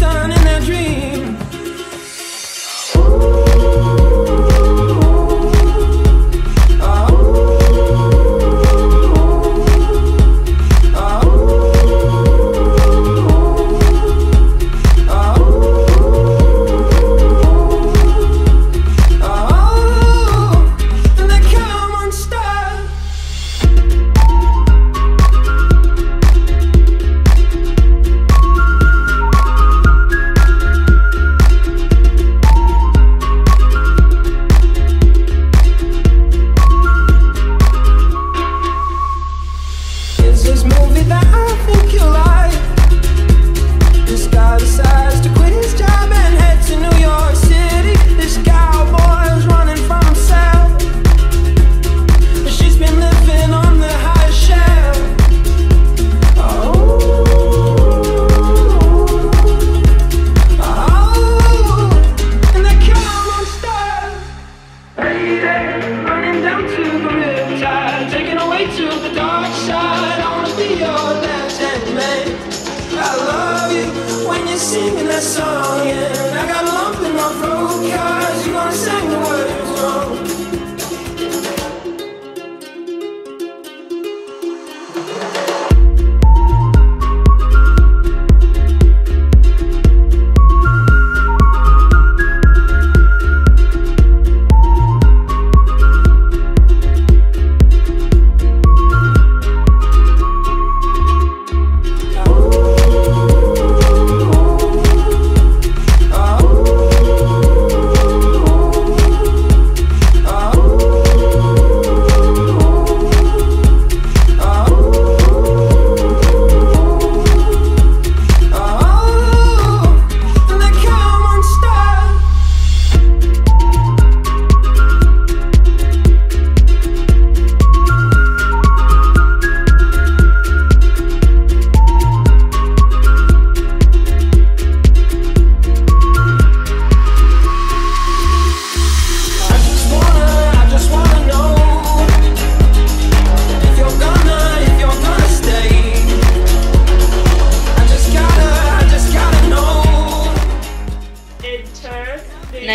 lost on in that dream. I love you when you're singing that song. And I got a lump in my throat,